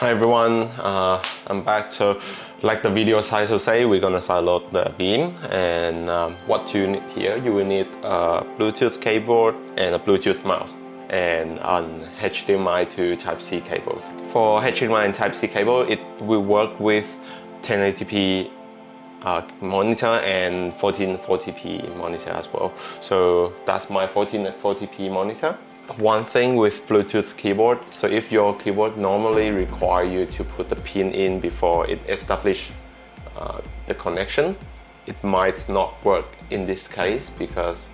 Hi everyone, uh, I'm back. So like the video title say, we're gonna sideload the beam and um, what you need here, you will need a Bluetooth keyboard and a Bluetooth mouse and an HDMI to Type-C cable. For HDMI and Type-C cable, it will work with 1080p uh, monitor and 1440p monitor as well. So that's my 1440p monitor. One thing with Bluetooth keyboard, so if your keyboard normally require you to put the pin in before it establish uh, the connection, it might not work in this case because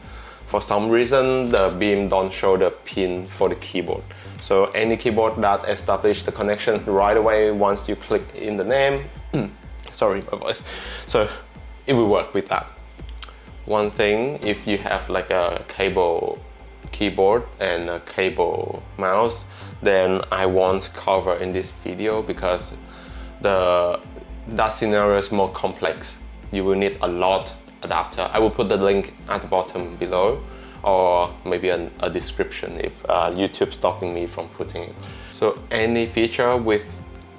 for some reason the beam don't show the pin for the keyboard. So any keyboard that establish the connection right away once you click in the name, sorry my voice, so it will work with that. One thing, if you have like a cable keyboard and a cable mouse, then I won't cover in this video because the that scenario is more complex. You will need a lot adapter. I will put the link at the bottom below or maybe a, a description if uh, YouTube stopping me from putting it. So any feature with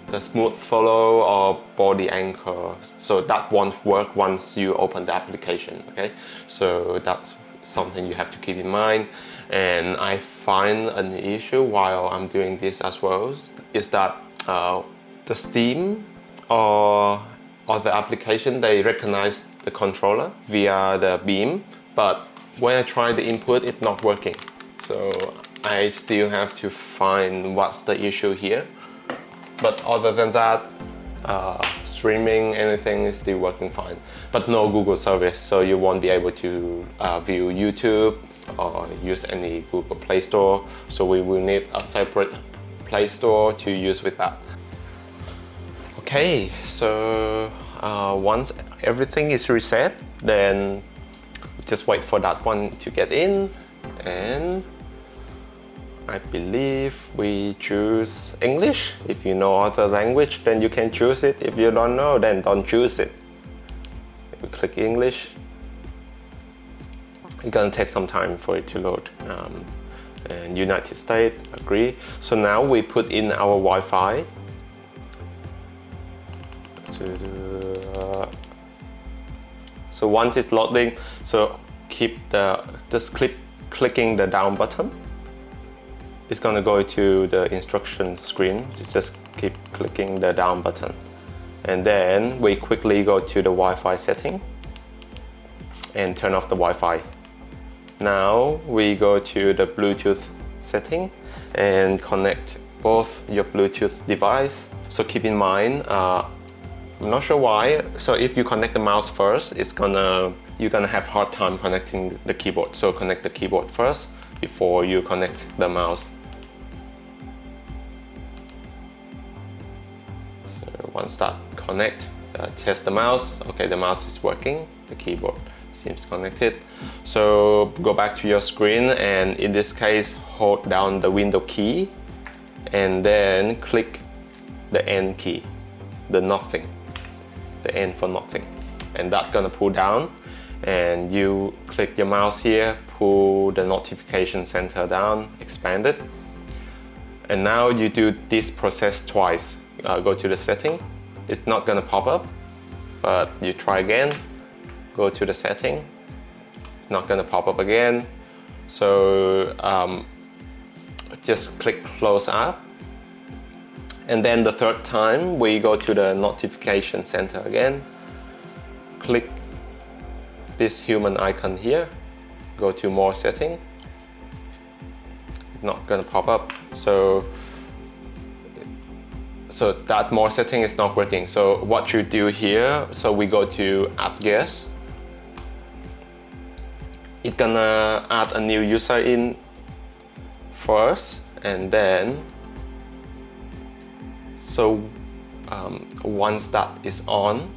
the smooth follow or body anchor, so that won't work once you open the application, okay? So that's something you have to keep in mind. And I find an issue while I'm doing this as well is that uh, the Steam or, or the application, they recognize the controller via the beam, but when I try the input, it's not working. So I still have to find what's the issue here. But other than that, uh, streaming, anything is still working fine. But no Google service, so you won't be able to uh, view YouTube or use any Google Play Store. So we will need a separate Play Store to use with that. Okay, so uh, once everything is reset, then just wait for that one to get in and I believe we choose English. If you know other language, then you can choose it. If you don't know, then don't choose it. We click English. It's gonna take some time for it to load. Um, and United States, agree. So now we put in our Wi-Fi. So once it's loading, so keep the, just click, clicking the down button it's gonna go to the instruction screen. Just keep clicking the down button. And then we quickly go to the Wi-Fi setting and turn off the Wi-Fi. Now we go to the Bluetooth setting and connect both your Bluetooth device. So keep in mind, uh, I'm not sure why. So if you connect the mouse first, it's gonna you're gonna have hard time connecting the keyboard. So connect the keyboard first before you connect the mouse. So once that connect, uh, test the mouse. Okay, the mouse is working, the keyboard seems connected. So go back to your screen and in this case, hold down the window key and then click the N key, the nothing, the N for nothing. And that's gonna pull down and you click your mouse here, pull the notification center down, expand it. And now you do this process twice uh, go to the setting. It's not gonna pop up, but you try again, go to the setting. It's not gonna pop up again. So um, just click close up. And then the third time, we go to the notification center again. Click this human icon here. Go to more setting. It's not gonna pop up. So so that more setting is not working. So what you do here, so we go to app guest. It's gonna add a new user in first and then so um, once that is on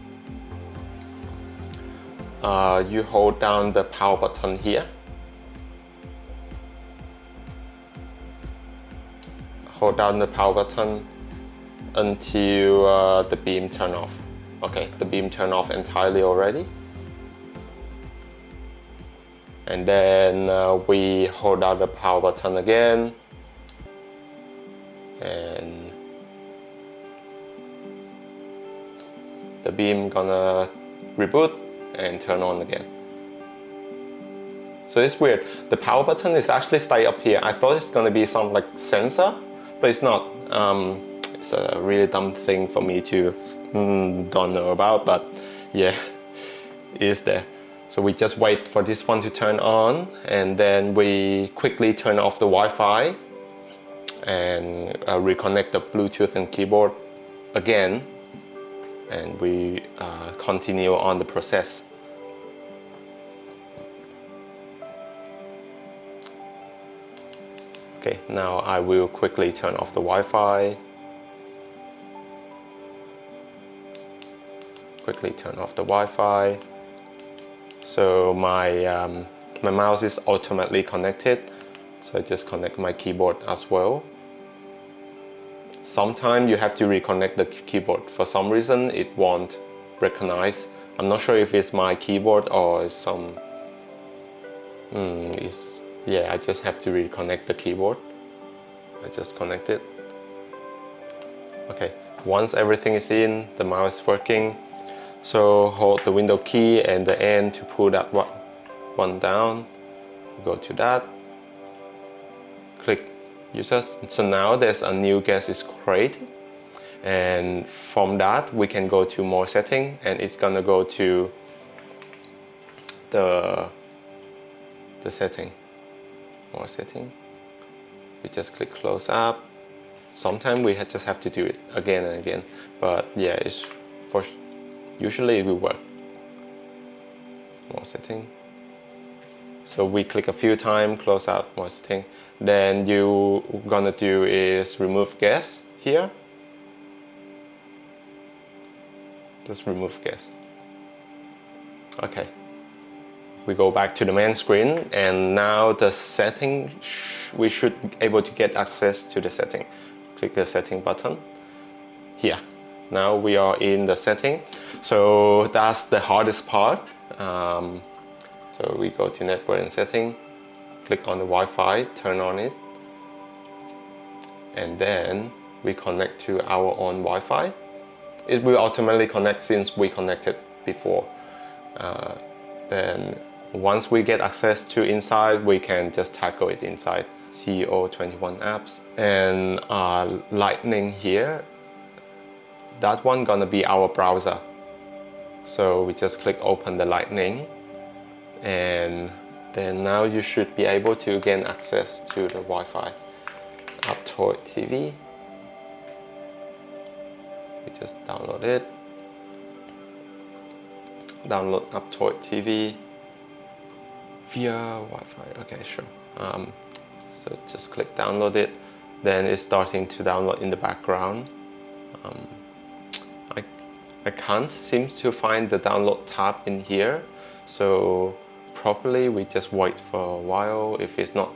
uh, you hold down the power button here hold down the power button until uh, the beam turn off. Okay, the beam turn off entirely already. And then uh, we hold out the power button again. And the beam gonna reboot and turn on again. So it's weird. The power button is actually stay up here. I thought it's gonna be some like sensor, but it's not. Um, it's a really dumb thing for me to mm, don't know about, but yeah, it is there. So we just wait for this one to turn on and then we quickly turn off the Wi-Fi and uh, reconnect the Bluetooth and keyboard again and we uh, continue on the process. Okay, now I will quickly turn off the Wi-Fi. Quickly turn off the Wi-Fi. So my, um, my mouse is automatically connected. So I just connect my keyboard as well. Sometimes you have to reconnect the keyboard. For some reason, it won't recognize. I'm not sure if it's my keyboard or some, hmm, it's, yeah, I just have to reconnect the keyboard. I just connect it. Okay, once everything is in, the mouse is working. So hold the window key and the N to pull that one, one down. Go to that. Click users. So now there's a new guest is created. And from that, we can go to more setting and it's gonna go to the, the setting, more setting. We just click close up. Sometimes we just have to do it again and again, but yeah, it's for usually it will work. More setting. So we click a few times, close out more setting. Then you gonna do is remove guest here. Just remove guest. Okay. We go back to the main screen and now the setting, we should able to get access to the setting. Click the setting button here. Now we are in the setting. So that's the hardest part. Um, so we go to network and setting, click on the Wi-Fi, turn on it, and then we connect to our own Wi-Fi. It will automatically connect since we connected before. Uh, then once we get access to inside, we can just tackle it inside CEO 21 apps. And uh, Lightning here, that one gonna be our browser. So we just click open the Lightning and then now you should be able to gain access to the Wi-Fi. Aptoide TV. We just download it. Download Aptoide TV via Wi-Fi. Okay, sure. Um, so just click download it. Then it's starting to download in the background. Um, I can't seem to find the download tab in here. So properly, we just wait for a while if it's not.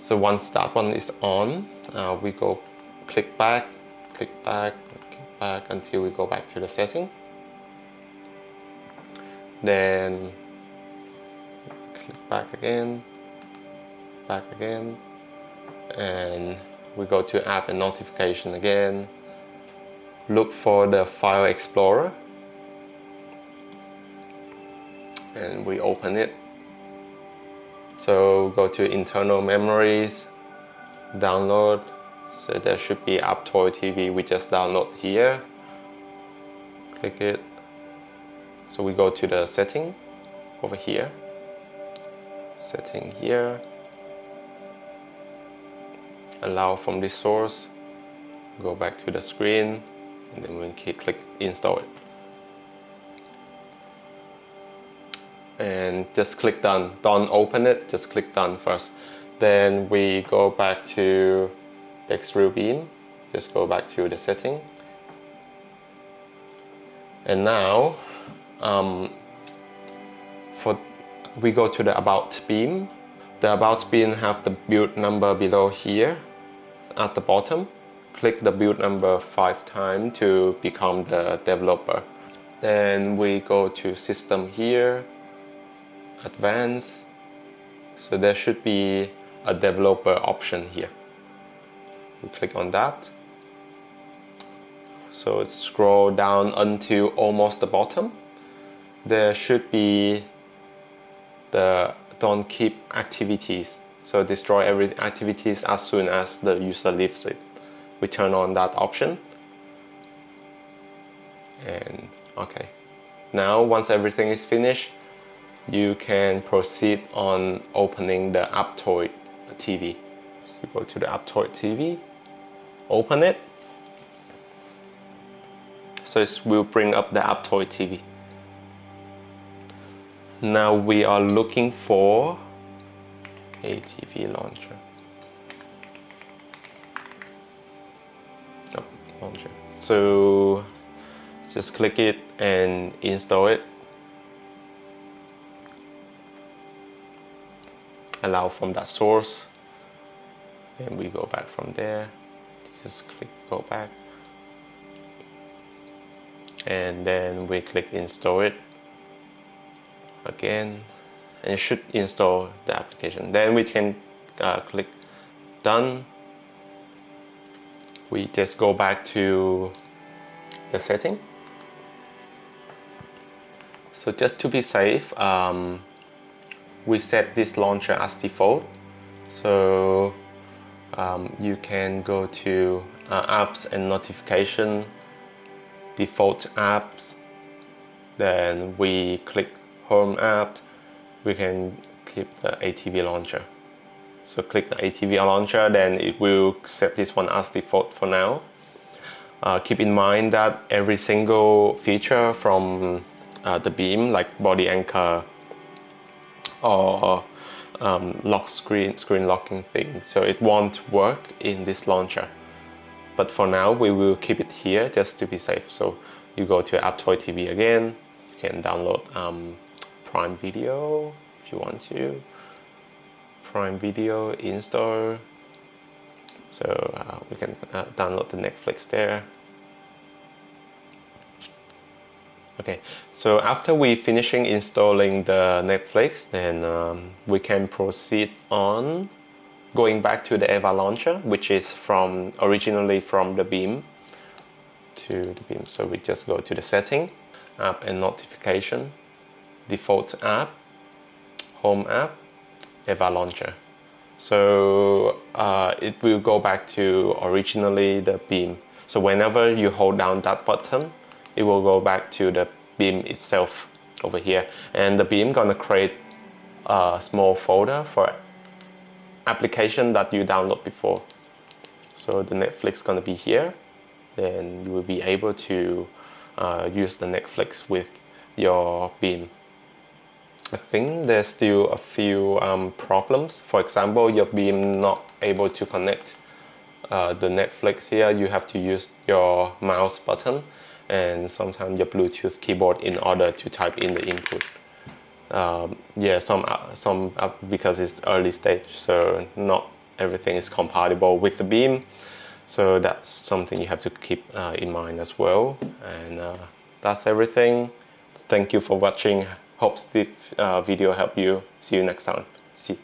So once that one is on, uh, we go click back, click back, click back until we go back to the setting. Then click back again, back again, and we go to app and notification again. Look for the file explorer and we open it. So go to internal memories, download. So there should be Aptoide TV, we just download here. Click it. So we go to the setting over here. Setting here. Allow from this source. Go back to the screen and then we can click install it. and just click done. Don't open it, just click done first. Then we go back to the beam, just go back to the setting. And now, um, for we go to the about beam. The about beam have the build number below here at the bottom. Click the build number five times to become the developer. Then we go to system here, advanced. So there should be a developer option here. We click on that. so scroll down until almost the bottom there should be the don't keep activities so destroy every activities as soon as the user leaves it we turn on that option. And okay. Now once everything is finished you can proceed on opening the Aptoide TV so go to the Aptoide TV open it. So it will bring up the Aptoide TV now we are looking for a TV launcher oh, launcher so just click it and install it. Allow from that source. And we go back from there. Just click go back. And then we click install it again. And it should install the application. Then we can uh, click done we just go back to the setting. So just to be safe um, we set this launcher as default. So um, you can go to uh, apps and notification default apps. Then we click home app. We can keep the ATV launcher so click the ATV launcher then it will set this one as default for now uh, keep in mind that every single feature from uh, the beam like body anchor or um, lock screen, screen locking thing. So it won't work in this launcher. But for now, we will keep it here just to be safe. So you go to Aptoide TV again. You can download um, Prime Video if you want to. Prime Video install. So uh, we can uh, download the Netflix there. Okay, so after we finishing installing the Netflix, then um, we can proceed on going back to the Eva launcher, which is from originally from the Beam to the Beam. So we just go to the setting, app and notification, default app, home app, Eva launcher. So uh, it will go back to originally the Beam. So whenever you hold down that button, it will go back to the beam itself over here and the beam gonna create a small folder for application that you download before so the Netflix gonna be here then you will be able to uh, use the Netflix with your beam I think there's still a few um, problems for example your beam not able to connect uh, the Netflix here you have to use your mouse button and sometimes your Bluetooth keyboard in order to type in the input. Um, yeah, some uh, some uh, because it's early stage, so not everything is compatible with the Beam. So that's something you have to keep uh, in mind as well. And uh, that's everything. Thank you for watching. Hope this uh, video helped you. See you next time. See.